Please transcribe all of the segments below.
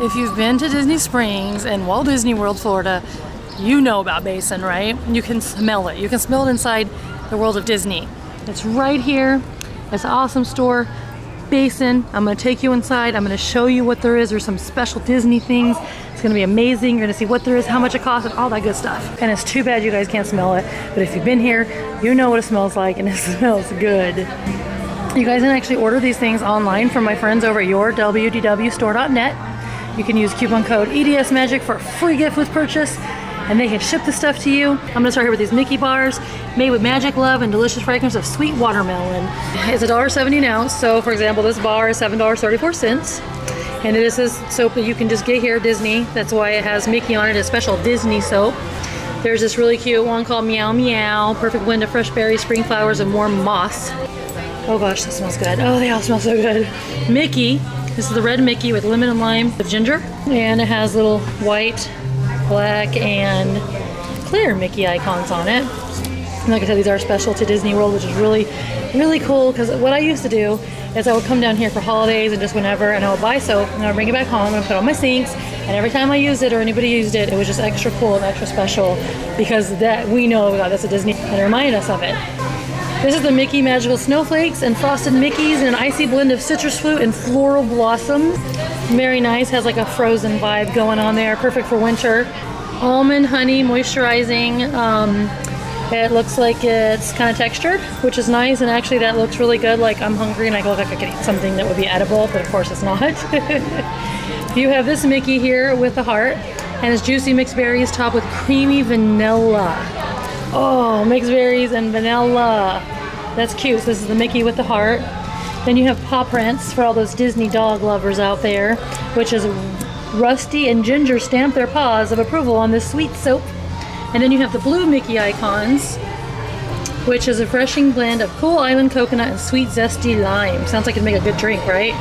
If you've been to Disney Springs and Walt Disney World, Florida, you know about Basin, right? You can smell it. You can smell it inside the world of Disney. It's right here. It's an awesome store. Basin. I'm gonna take you inside. I'm gonna show you what there is. There's some special Disney things. It's gonna be amazing. You're gonna see what there is, how much it costs, and all that good stuff. And it's too bad you guys can't smell it. But if you've been here, you know what it smells like, and it smells good. You guys can actually order these things online from my friends over at yourwdwstore.net. You can use coupon code EDS Magic for a free gift with purchase and they can ship the stuff to you. I'm gonna start here with these Mickey bars made with magic love and delicious fragrance of sweet watermelon. It's $1.70 an ounce. So for example, this bar is $7.34. And it is this soap that you can just get here, at Disney. That's why it has Mickey on it, a special Disney soap. There's this really cute one called Meow Meow. Perfect blend of fresh berries, spring flowers, and warm moss. Oh gosh, that smells good. Oh, they all smell so good. Mickey this is the red Mickey with lemon and lime with ginger. And it has little white, black, and clear Mickey icons on it. And like I said, these are special to Disney World, which is really, really cool because what I used to do is I would come down here for holidays and just whenever, and I would buy soap and I would bring it back home and put on my sinks. And every time I used it or anybody used it, it was just extra cool and extra special because that we know God, that's a Disney and it reminded us of it. This is the Mickey Magical Snowflakes and Frosted Mickeys in an icy blend of citrus fruit and floral blossoms. Very nice, has like a frozen vibe going on there, perfect for winter. Almond honey moisturizing. Um, it looks like it's kind of textured, which is nice, and actually that looks really good. Like I'm hungry and I look like I could eat something that would be edible, but of course it's not. you have this Mickey here with the heart, and it's juicy mixed berries topped with creamy vanilla. Oh, mixed berries and vanilla. That's cute. So this is the Mickey with the heart. Then you have paw prints for all those Disney dog lovers out there, which is Rusty and Ginger stamp their paws of approval on this sweet soap. And then you have the blue Mickey icons, which is a refreshing blend of cool island coconut and sweet zesty lime. Sounds like it'd make a good drink, right?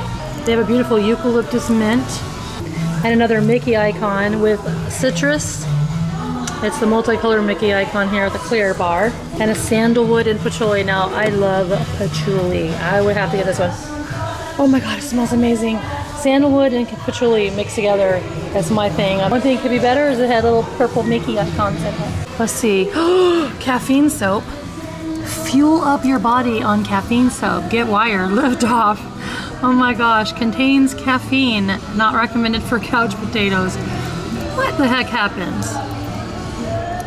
They have a beautiful eucalyptus mint and another Mickey icon with citrus it's the multicolor Mickey icon here, the clear bar, and a sandalwood and patchouli. Now, I love patchouli. I would have to get this one. Oh my god, it smells amazing. Sandalwood and patchouli mixed together. That's my thing. One thing could be better is it had a little purple Mickey icons in it. Let's see. caffeine soap. Fuel up your body on caffeine soap. Get wired. Lift off. Oh my gosh. Contains caffeine. Not recommended for couch potatoes. What the heck happens?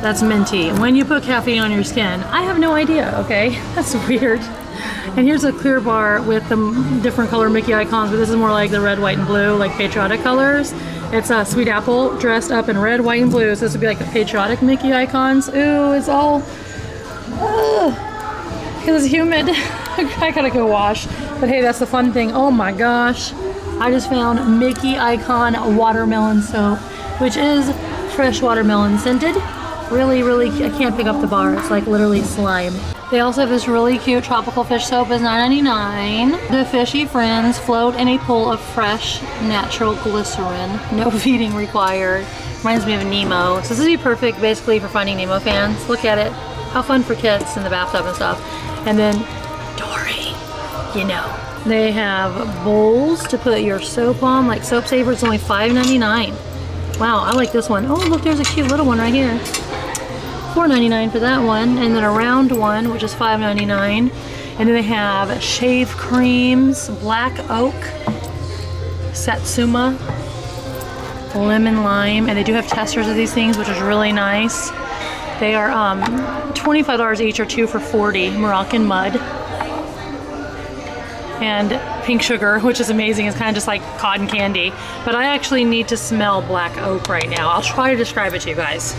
That's minty. When you put caffeine on your skin, I have no idea, okay? That's weird. And here's a clear bar with the different color Mickey icons, but this is more like the red, white, and blue, like patriotic colors. It's a sweet apple dressed up in red, white, and blue, so this would be like the patriotic Mickey icons. Ooh, it's all, because it's humid. I gotta go wash. But hey, that's the fun thing. Oh my gosh. I just found Mickey Icon Watermelon Soap, which is fresh watermelon scented really, really, I can't pick up the bar. It's like literally slime. They also have this really cute tropical fish soap. It's $9.99. The fishy friends float in a pool of fresh, natural glycerin. No feeding required. Reminds me of Nemo. So this would be perfect basically for Finding Nemo fans. Look at it. How fun for kids in the bathtub and stuff. And then Dory, you know. They have bowls to put your soap on, like Soap Saver. It's only $5.99. Wow, I like this one. Oh, look, there's a cute little one right here. $4.99 for that one, and then a round one, which is $5.99. And then they have shave creams, black oak, satsuma, lemon lime, and they do have testers of these things, which is really nice. They are um, $25 each or two for 40 Moroccan mud. And pink sugar, which is amazing. It's kind of just like cotton candy. But I actually need to smell black oak right now. I'll try to describe it to you guys.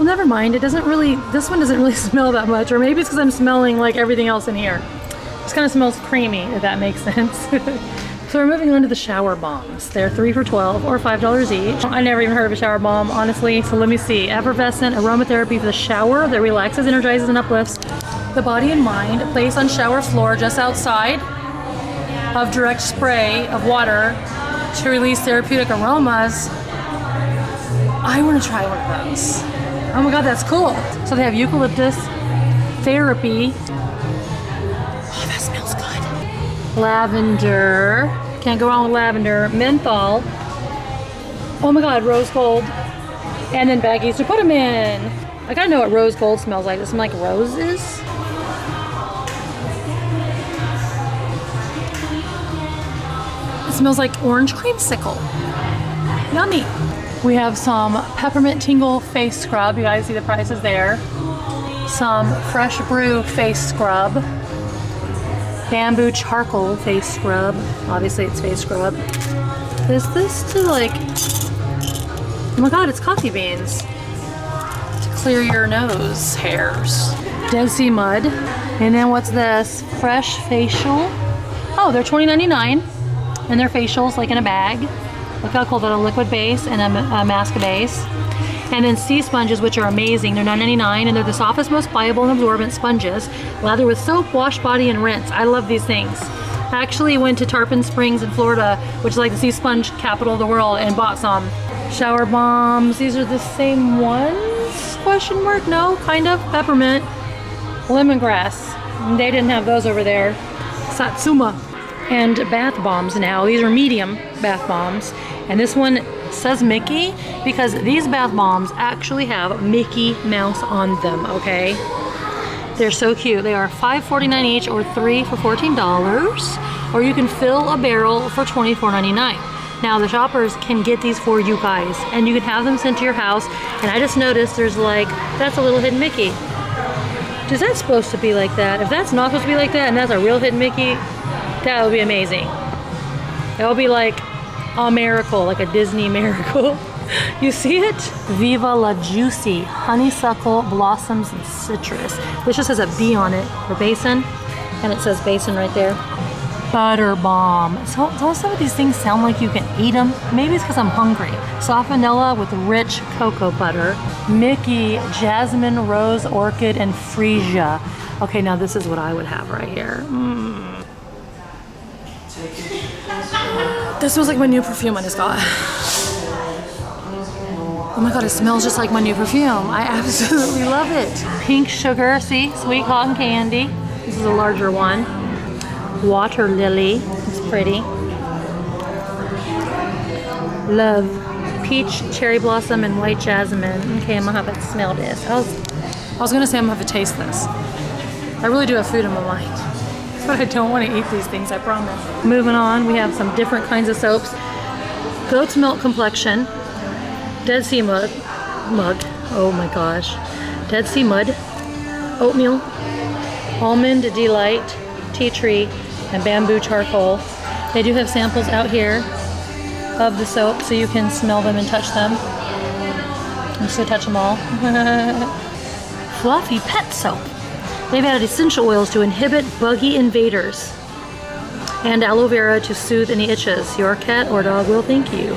Well, never mind. It doesn't really, this one doesn't really smell that much. Or maybe it's because I'm smelling like everything else in here. This kind of smells creamy, if that makes sense. so we're moving on to the shower bombs. They're three for 12 or $5 each. I never even heard of a shower bomb, honestly. So let me see. Effervescent aromatherapy for the shower that relaxes, energizes, and uplifts the body and mind. Placed on shower floor just outside of direct spray of water to release therapeutic aromas I want to try one of those. Oh my god, that's cool. So they have eucalyptus, therapy. Oh, that smells good. lavender. Can't go wrong with lavender. Menthol. Oh my god, rose gold. And then baggies to put them in. I gotta know what rose gold smells like. Does it smell like roses? It smells like orange creamsicle. Yummy. We have some peppermint tingle face scrub. You guys see the prices there. Some fresh brew face scrub. Bamboo charcoal face scrub. Obviously it's face scrub. Is this to like, oh my god, it's coffee beans. To clear your nose hairs. Sea Mud. And then what's this? Fresh facial. Oh, they're $20.99. And they're facials like in a bag. Look how cool, they're a liquid base and a, a mask base. And then sea sponges, which are amazing. They're $9.99 and they're the softest, most pliable and absorbent sponges. Lather with soap, wash body, and rinse. I love these things. I actually went to Tarpon Springs in Florida, which is like the sea sponge capital of the world, and bought some. Shower bombs, these are the same ones? Question mark, no, kind of. Peppermint, lemongrass. They didn't have those over there. Satsuma. And bath bombs now. These are medium bath bombs. And this one says Mickey because these bath bombs actually have Mickey Mouse on them, okay? They're so cute. They are $5.49 each or three for $14. Or you can fill a barrel for $24.99. Now the shoppers can get these for you guys and you can have them sent to your house. And I just noticed there's like, that's a little hidden Mickey. Is that supposed to be like that? If that's not supposed to be like that and that's a real hidden Mickey, that would be amazing. That would be like a miracle, like a Disney miracle. you see it? Viva la Juicy Honeysuckle Blossoms and Citrus. This just has a B on it for basin, and it says basin right there. Butter bomb. So don't some of these things sound like you can eat them? Maybe it's because I'm hungry. Soft vanilla with rich cocoa butter. Mickey, jasmine, rose, orchid, and freesia. Okay, now this is what I would have right here. Mm. This smells like my new perfume I just got. Oh my god, it smells just like my new perfume. I absolutely love it. Pink sugar, see? Sweet cotton candy. This is a larger one. Water lily. It's pretty. Love. Peach, cherry blossom, and white jasmine. Okay, I'm gonna have to smell this. I was, I was gonna say I'm gonna have to taste this. I really do have food in my mind but I don't want to eat these things, I promise. Moving on, we have some different kinds of soaps. Goat's milk complexion, Dead Sea mud, mug, oh my gosh, Dead Sea mud, oatmeal, almond delight, tea tree, and bamboo charcoal. They do have samples out here of the soap so you can smell them and touch them. I'm just gonna touch them all. Fluffy pet soap. They've added essential oils to inhibit buggy invaders and aloe vera to soothe any itches. Your cat or dog will thank you.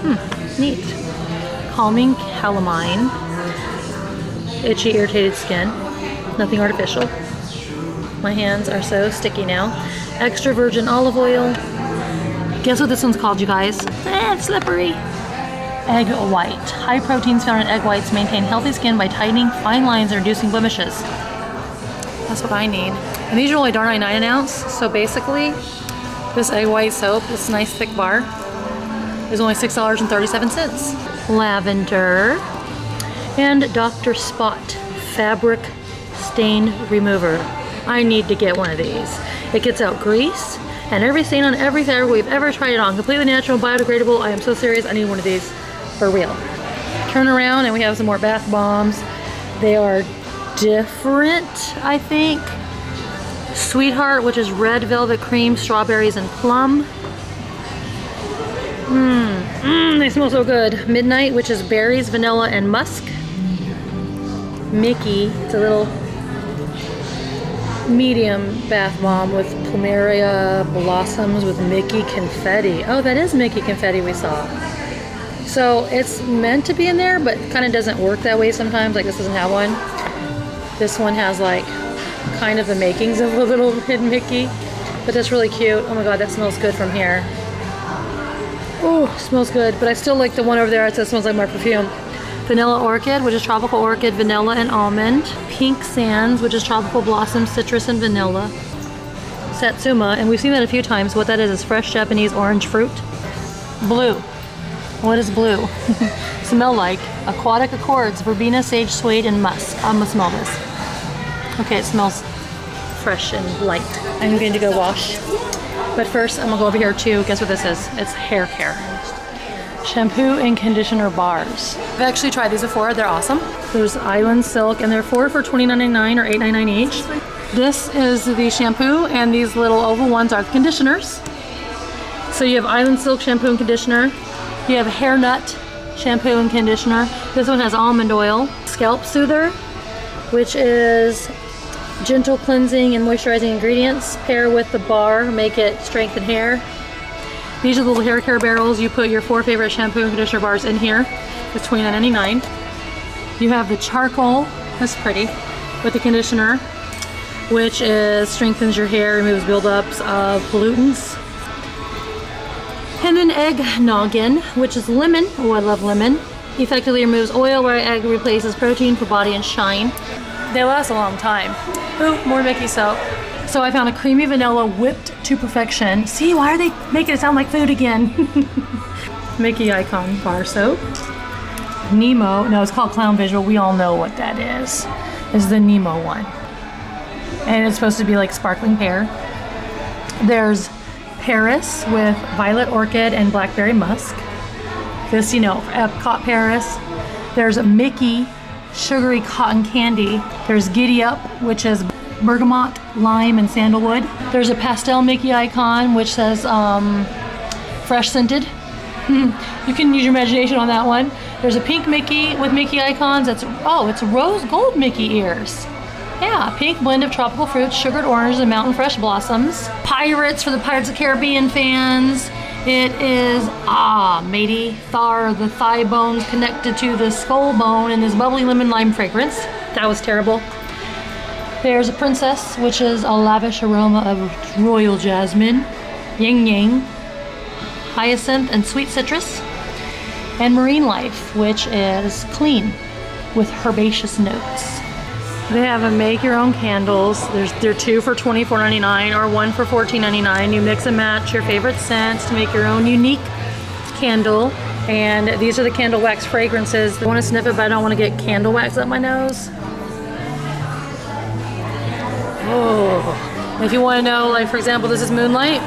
Hmm, neat. Calming calamine. Itchy, irritated skin. Nothing artificial. My hands are so sticky now. Extra virgin olive oil. Guess what this one's called, you guys? Eh, it's slippery. Egg white. High proteins found in egg whites maintain healthy skin by tightening fine lines and reducing blemishes. That's what I need. And these are only $1.99 an ounce. So basically, this egg white soap, this nice thick bar, is only $6.37. Lavender. And Dr. Spot Fabric Stain Remover. I need to get one of these. It gets out grease and every stain on every fabric we've ever tried it on. Completely natural, biodegradable. I am so serious. I need one of these for real. Turn around and we have some more bath bombs. They are different, I think. Sweetheart, which is red velvet cream, strawberries, and plum. Mmm, mmm, they smell so good. Midnight, which is berries, vanilla, and musk. Mickey, it's a little medium bath bomb with plumeria blossoms with Mickey confetti. Oh, that is Mickey confetti we saw. So it's meant to be in there, but kind of doesn't work that way sometimes. Like this doesn't have one. This one has like kind of the makings of a little hidden Mickey, but that's really cute. Oh my god, that smells good from here. Oh, smells good, but I still like the one over there. It says smells like my perfume. Vanilla Orchid, which is tropical orchid, vanilla, and almond. Pink Sands, which is tropical blossom, citrus, and vanilla. satsuma, and we've seen that a few times. What that is is fresh Japanese orange fruit. Blue. What is blue? smell like aquatic accords, verbena, sage, suede, and musk. I'm gonna smell this. Okay, it smells fresh and light. I'm going to go wash. But first, I'm gonna go over here too. Guess what this is? It's hair care. Shampoo and conditioner bars. I've actually tried these before. They're awesome. There's Island Silk, and they're four for $29.99 or $8.99 each. This is the shampoo, and these little oval ones are the conditioners. So you have Island Silk shampoo and conditioner. You have Hair Nut shampoo and conditioner. This one has almond oil. Scalp Soother, which is gentle cleansing and moisturizing ingredients. Pair with the bar, make it strengthen hair. These are the little hair care barrels. You put your four favorite shampoo and conditioner bars in here. It's $29.99. You have the charcoal, that's pretty, with the conditioner, which is strengthens your hair, removes buildups of pollutants. And then egg noggin, which is lemon. Oh, I love lemon. Effectively removes oil where egg replaces protein for body and shine. They last a long time. Ooh, more Mickey soap. So I found a creamy vanilla whipped to perfection. See, why are they making it sound like food again? Mickey icon bar soap. Nemo, no, it's called Clown Visual. We all know what that is. Is the Nemo one. And it's supposed to be like sparkling pear. There's Paris with Violet Orchid and Blackberry Musk. This, you know, Epcot Paris. There's Mickey Sugary Cotton Candy. There's Giddy Up, which is bergamot, lime, and sandalwood. There's a pastel Mickey icon, which says um, fresh scented. you can use your imagination on that one. There's a pink Mickey with Mickey icons. That's oh, it's rose gold Mickey ears. Yeah, pink blend of tropical fruits, sugared oranges, and mountain fresh blossoms. Pirates for the Pirates of Caribbean fans. It is, ah, matey, Thar, the thigh bones connected to the skull bone in this bubbly lemon lime fragrance. That was terrible. There's a princess, which is a lavish aroma of royal jasmine, yin yang, hyacinth, and sweet citrus. And marine life, which is clean with herbaceous notes. They have a make your own candles. There's they're two for $24.99 or one for $14.99. You mix and match your favorite scents to make your own unique candle. And these are the candle wax fragrances. I want to sniff it, but I don't want to get candle wax up my nose. Oh, if you want to know, like for example, this is Moonlight.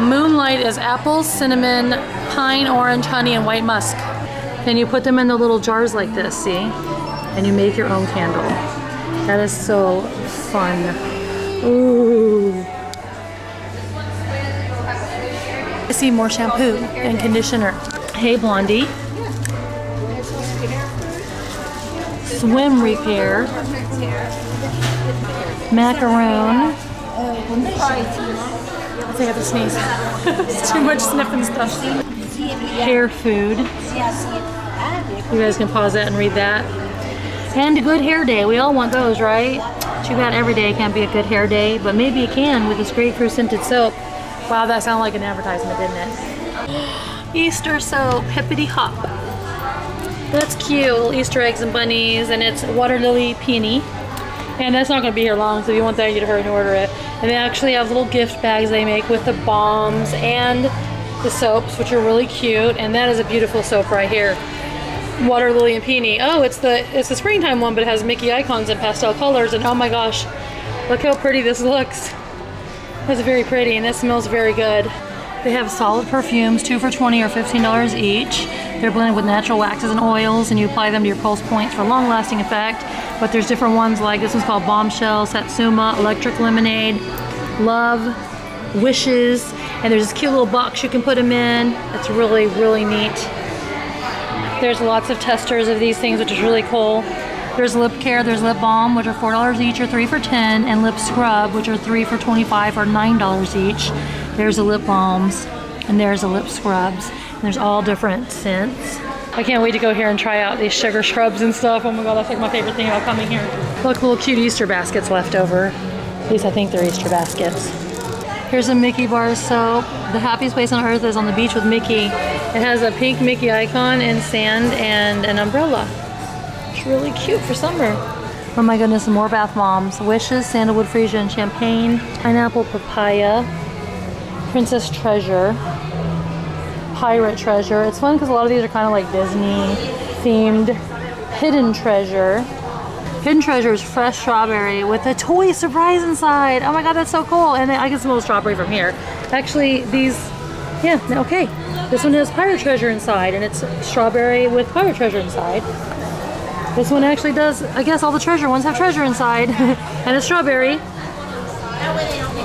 Moonlight is apple, cinnamon, pine, orange, honey, and white musk. And you put them in the little jars like this, see? And you make your own candle. That is so fun. Ooh. I see more shampoo and conditioner. Hey Blondie. Swim repair. Macaroon. I think I have to sneeze. it's too much sniffing stuff. Hair food. You guys can pause that and read that. And a good hair day. We all want those, right? Too bad every day can't be a good hair day, but maybe it can with this grapefruit scented soap. Wow, that sounded like an advertisement, didn't it? Easter soap, hippity hop. That's cute, little Easter eggs and bunnies, and it's water lily peony. And that's not gonna be here long, so if you want that, you'd hurry and order it. And they actually have little gift bags they make with the balms and the soaps, which are really cute. And that is a beautiful soap right here water lily and peony. Oh, it's the it's the springtime one, but it has Mickey icons and pastel colors. And oh my gosh, look how pretty this looks. It's very pretty, and this smells very good. They have solid perfumes, two for 20 or $15 each. They're blended with natural waxes and oils, and you apply them to your pulse points for long-lasting effect. But there's different ones like this one's called Bombshell, Satsuma, Electric Lemonade, Love, Wishes, and there's this cute little box you can put them in. It's really, really neat. There's lots of testers of these things, which is really cool. There's lip care, there's lip balm, which are $4 each or 3 for 10 and lip scrub, which are 3 for 25 or $9 each. There's the lip balms, and there's the lip scrubs. And there's all different scents. I can't wait to go here and try out these sugar scrubs and stuff. Oh my god, that's like my favorite thing about coming here. Look, little cute Easter baskets left over. At least I think they're Easter baskets. Here's a Mickey bar soap. The happiest place on earth is on the beach with Mickey. It has a pink Mickey icon and sand and an umbrella. It's really cute for summer. Oh my goodness, more bath bombs. Wishes, sandalwood freesia and champagne, pineapple papaya, princess treasure, pirate treasure. It's fun because a lot of these are kind of like Disney themed. Hidden treasure. Treasure is fresh strawberry with a toy surprise inside. Oh my god, that's so cool. And I can smell strawberry from here. Actually, these, yeah, okay. This one has pirate treasure inside and it's strawberry with pirate treasure inside. This one actually does, I guess all the treasure ones have treasure inside. and it's strawberry.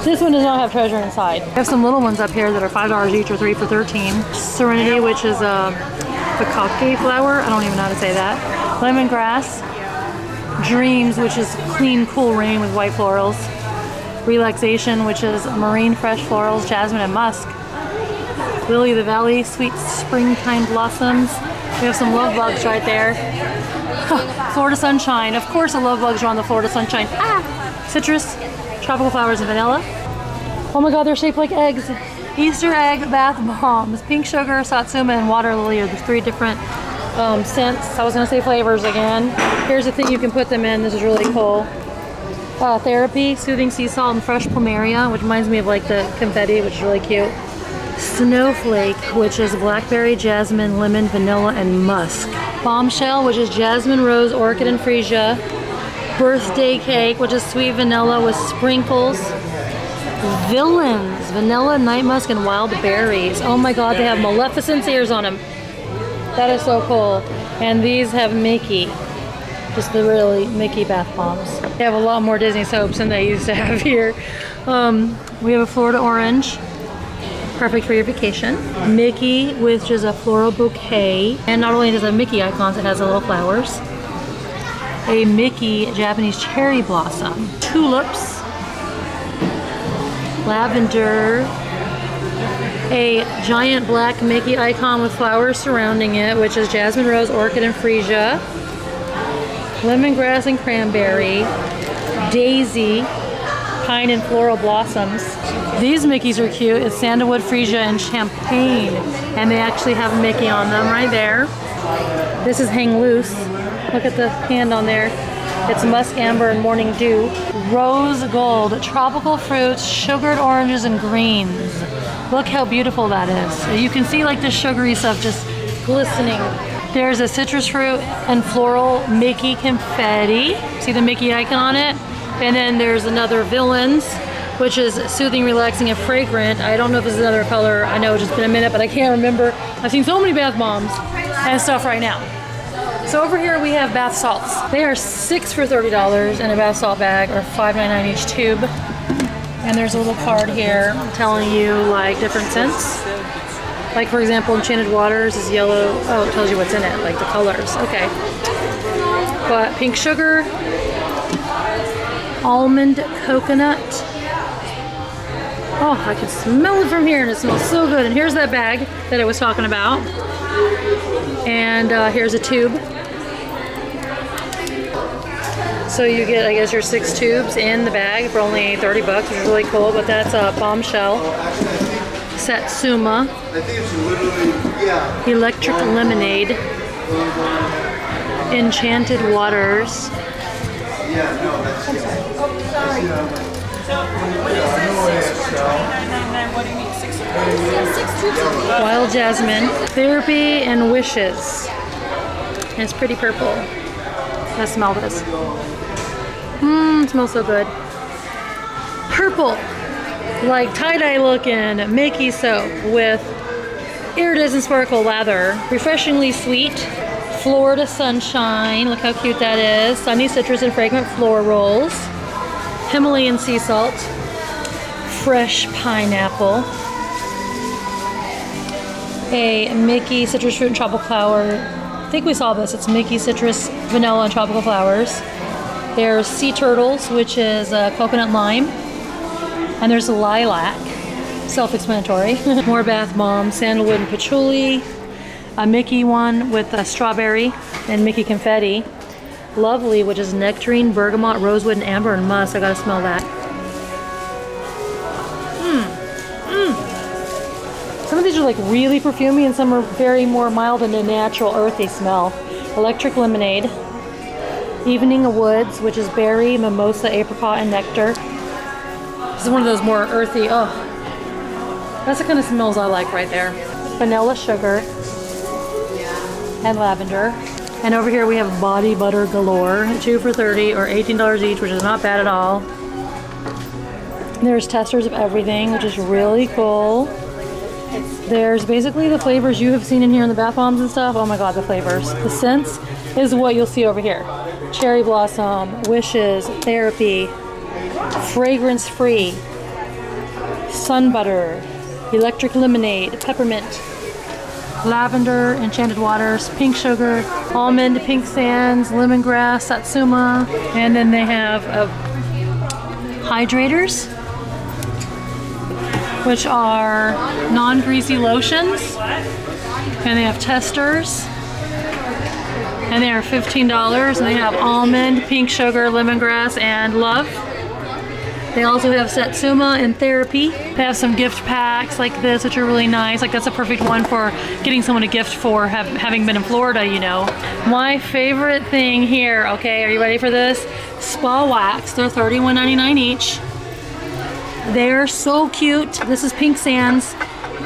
This one does not have treasure inside. I have some little ones up here that are $5 each or 3 for 13 Serenity, which is uh, a Fakake flower. I don't even know how to say that. Lemongrass. Dreams, which is clean, cool rain with white florals. Relaxation, which is marine fresh florals, jasmine and musk. Lily the Valley, sweet springtime blossoms. We have some love bugs right there. Florida Sunshine. Of course the love bugs are on the Florida Sunshine. Ah! Citrus, tropical flowers, and vanilla. Oh my god, they're shaped like eggs. Easter egg bath bombs. Pink sugar, satsuma, and water lily are the three different um, scents. I was gonna say flavors again. Here's the thing you can put them in. This is really cool. Uh, therapy, soothing sea salt, and fresh plumeria, which reminds me of like the confetti, which is really cute. Snowflake, which is blackberry, jasmine, lemon, vanilla, and musk. Bombshell, which is jasmine, rose, orchid, and freesia. Birthday cake, which is sweet vanilla with sprinkles. Villains, vanilla, night musk, and wild berries. Oh my god, they have Maleficent's ears on them. That is so cool. And these have Mickey. Just the really Mickey bath bombs. They have a lot more Disney soaps than they used to have here. Um, we have a Florida orange perfect for your vacation. Mickey, which is a floral bouquet. And not only does it have Mickey icons, it has the little flowers. A Mickey Japanese cherry blossom. Tulips. Lavender. A giant black Mickey icon with flowers surrounding it, which is jasmine rose, orchid, and freesia. Lemongrass and cranberry. Daisy pine and floral blossoms. These Mickeys are cute. It's sandalwood, freesia, and champagne. And they actually have Mickey on them right there. This is Hang Loose. Look at the hand on there. It's musk amber and morning dew. Rose gold, tropical fruits, sugared oranges, and greens. Look how beautiful that is. You can see like the sugary stuff just glistening. There's a citrus fruit and floral Mickey confetti. See the Mickey icon on it? And then there's another Villains, which is soothing, relaxing, and fragrant. I don't know if it's another color. I know it's just been a minute, but I can't remember. I've seen so many bath bombs and stuff right now. So over here we have bath salts. They are six for $30 in a bath salt bag or $5.99 each tube. And there's a little card here telling you like different scents. Like for example, Enchanted Waters is yellow. Oh, it tells you what's in it, like the colors. Okay. But pink sugar, almond coconut. Oh, I can smell it from here and it smells so good. And here's that bag that I was talking about. And uh, here's a tube. So you get, I guess, your six tubes in the bag for only 30 bucks, which is really cool, but that's a bombshell. Satsuma. I think it's literally, yeah. Electric lemonade. Enchanted waters. Yeah, no, that's Wild Jasmine, Therapy, and Wishes. And it's pretty purple. Smell this. Mmm, smells so good. Purple, like tie-dye looking Mickey soap with iridescent sparkle lather. Refreshingly sweet. Florida Sunshine, look how cute that is. Sunny citrus and fragrant florals. Himalayan sea salt, fresh pineapple, a Mickey citrus fruit and tropical flower. I think we saw this. It's Mickey citrus, vanilla, and tropical flowers. There's sea turtles, which is uh, coconut lime, and there's lilac, self-explanatory. More bath bombs, sandalwood and patchouli, a Mickey one with a strawberry and Mickey confetti. Lovely, which is nectarine, bergamot, rosewood, and amber and musk. I gotta smell that. Some of these are like really perfumey and some are very more mild and a natural earthy smell. Electric lemonade. Evening of Woods, which is berry, mimosa, apricot, and nectar. This is one of those more earthy, oh, that's the kind of smells I like right there. Vanilla sugar and lavender. And over here we have body butter galore, two for 30 or $18 each, which is not bad at all. There's testers of everything, which is really cool. There's basically the flavors you have seen in here in the bath bombs and stuff. Oh my god, the flavors. The scents is what you'll see over here. Cherry blossom, wishes, therapy, fragrance free, sun butter, electric lemonade, peppermint, lavender, enchanted waters, pink sugar, almond, pink sands, lemongrass, satsuma, and then they have uh, hydrators, which are non-greasy lotions, and they have testers, and they are $15, and they have almond, pink sugar, lemongrass, and love. They also have Satsuma and Therapy. They have some gift packs like this, which are really nice. Like that's a perfect one for getting someone a gift for have, having been in Florida, you know. My favorite thing here, okay, are you ready for this? Spa Wax, they're $31.99 each. They're so cute. This is Pink Sands.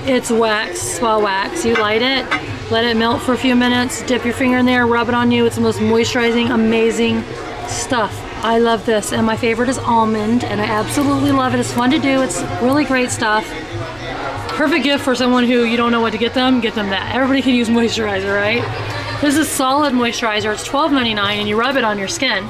It's wax, spa wax. You light it, let it melt for a few minutes, dip your finger in there, rub it on you. It's the most moisturizing, amazing stuff. I love this and my favorite is almond and I absolutely love it. It's fun to do. It's really great stuff. Perfect gift for someone who you don't know what to get them, get them that. Everybody can use moisturizer, right? This is solid moisturizer. It's $12.99 and you rub it on your skin.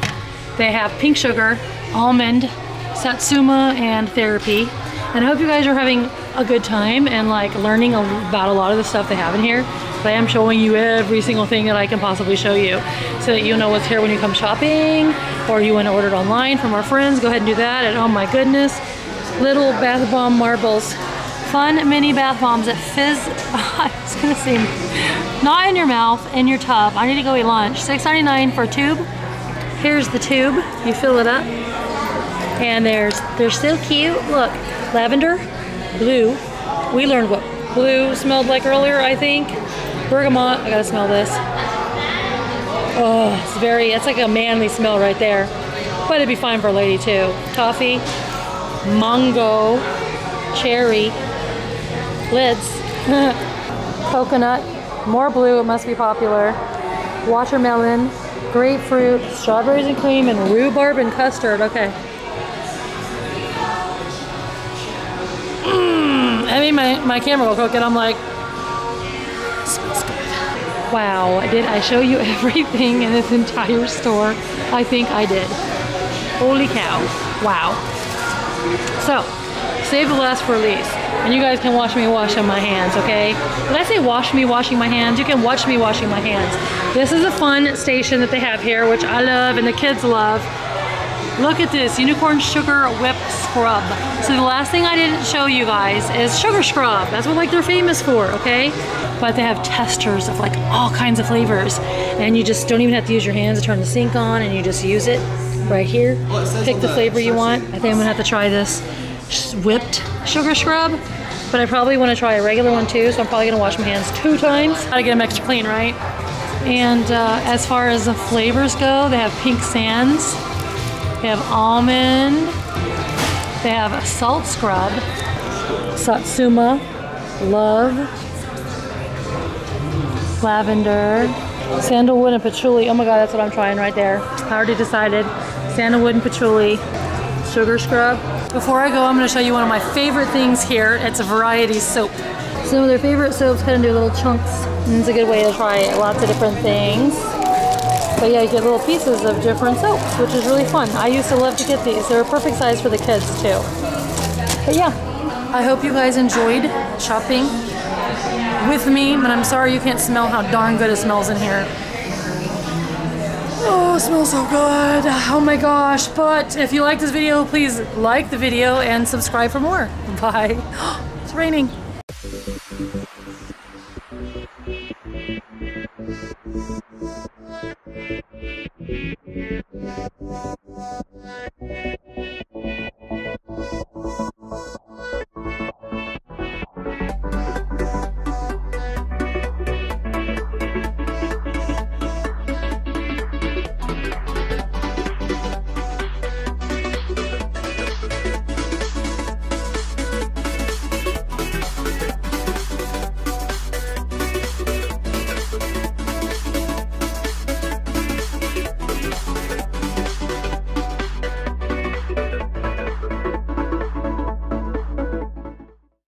They have pink sugar, almond, satsuma, and therapy. And I hope you guys are having a good time and like learning about a lot of the stuff they have in here. But I am showing you every single thing that I can possibly show you so that you know what's here when you come shopping or you want to order it online from our friends. Go ahead and do that. And oh my goodness, little bath bomb marbles. Fun mini bath bombs that fizz, I was gonna say, not in your mouth, in your tub. I need to go eat lunch. $6.99 for a tube. Here's the tube. You fill it up. And there's, they're so cute. Look, lavender, blue. We learned what blue smelled like earlier, I think. Bergamot, I gotta smell this. Oh, it's very, it's like a manly smell right there. But it'd be fine for a lady too. Coffee, mango, cherry, lids, coconut, more blue, it must be popular, watermelon, grapefruit, strawberries and cream, and rhubarb and custard. Okay. Hmm. I mean, my, my camera will cook it. I'm like. Wow, did I show you everything in this entire store? I think I did. Holy cow. Wow. So, save the last for least. And you guys can watch me washing my hands, okay? Did I say wash me washing my hands? You can watch me washing my hands. This is a fun station that they have here, which I love and the kids love. Look at this, unicorn sugar whip scrub. So the last thing I didn't show you guys is sugar scrub. That's what like they're famous for, okay? But they have testers of like all kinds of flavors. And you just don't even have to use your hands to turn the sink on and you just use it right here. Pick the flavor you want. I think I'm gonna have to try this whipped sugar scrub. But I probably wanna try a regular one too, so I'm probably gonna wash my hands two times. Gotta get them extra clean, right? And uh, as far as the flavors go, they have pink sands, they have almond. They have salt scrub, satsuma, love, lavender, sandalwood and patchouli. Oh my god, that's what I'm trying right there. I already decided. Sandalwood and patchouli, sugar scrub. Before I go, I'm going to show you one of my favorite things here. It's a variety soap. Some of their favorite soaps cut into little chunks. And it's a good way to try lots of different things. But yeah, you get little pieces of different soaps, which is really fun. I used to love to get these. They're a perfect size for the kids too. But yeah, I hope you guys enjoyed shopping with me, but I'm sorry you can't smell how darn good it smells in here. Oh, smells so good. Oh my gosh. But if you like this video, please like the video and subscribe for more. Bye. It's raining.